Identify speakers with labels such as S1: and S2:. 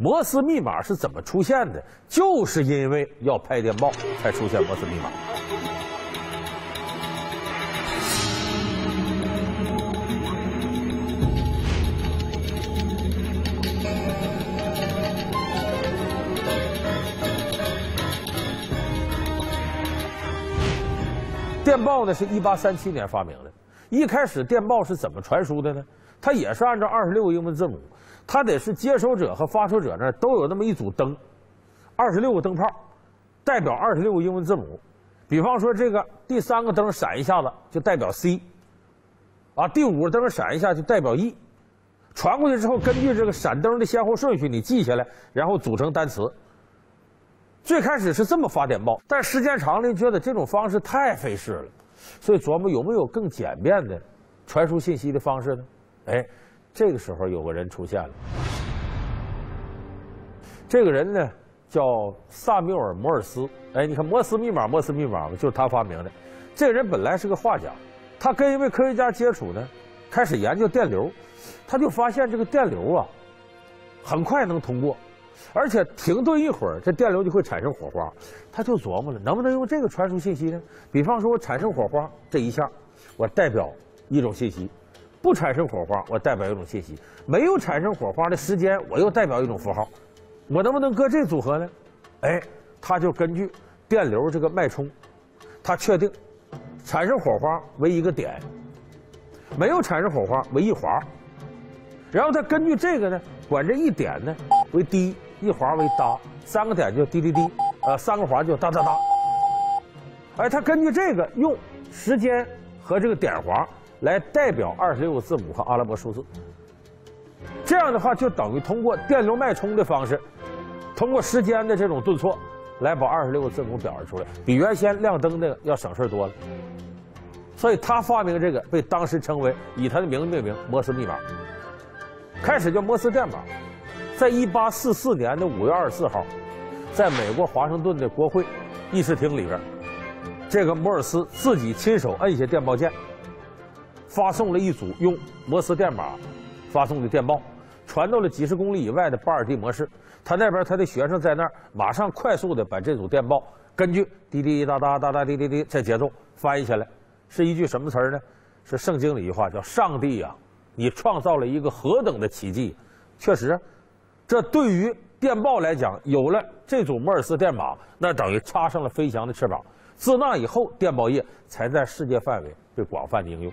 S1: 摩斯密码是怎么出现的？就是因为要拍电报才出现摩斯密码。电报呢是一八三七年发明的。一开始电报是怎么传输的呢？它也是按照二十六个英文字母，它得是接收者和发出者那都有那么一组灯，二十六个灯泡，代表二十六个英文字母。比方说这个第三个灯闪一下子就代表 C，啊，第五个灯闪一下就代表 E。传过去之后，根据这个闪灯的先后顺序你记下来，然后组成单词。最开始是这么发电报，但时间长了，觉得这种方式太费事了，所以琢磨有没有更简便的传输信息的方式呢？哎，这个时候有个人出现了。这个人呢叫萨缪尔·摩尔斯。哎，你看摩斯密码，摩斯密码嘛就是他发明的。这个人本来是个画家，他跟一位科学家接触呢，开始研究电流，他就发现这个电流啊，很快能通过。而且停顿一会儿，这电流就会产生火花。他就琢磨了，能不能用这个传输信息呢？比方说，我产生火花这一下，我代表一种信息；不产生火花，我代表一种信息；没有产生火花的时间，我又代表一种符号。我能不能搁这组合呢？哎，他就根据电流这个脉冲，他确定产生火花为一个点，没有产生火花为一环。然后他根据这个呢，管这一点呢为滴。一环为哒，三个点就滴滴滴，呃，三个环就哒哒哒。哎，他根据这个用时间和这个点环来代表二十六个字母和阿拉伯数字。这样的话，就等于通过电流脉冲的方式，通过时间的这种顿挫，来把二十六个字母表示出来，比原先亮灯的要省事多了。所以他发明这个，被当时称为以他的名字命名——摩斯密码。开始叫摩斯电码。在一八四四年的五月二十四号，在美国华盛顿的国会议事厅里边，这个摩尔斯自己亲手摁下电报键，发送了一组用摩斯电码发送的电报，传到了几十公里以外的巴尔的摩市。他那边他的学生在那儿，马上快速的把这组电报根据滴滴答答答答滴滴滴这节奏翻译下来，是一句什么词儿呢？是圣经里一句话，叫“上帝呀，你创造了一个何等的奇迹！”确实。这对于电报来讲，有了这组摩尔斯电码，那等于插上了飞翔的翅膀。自那以后，电报业才在世界范围被广泛的应用。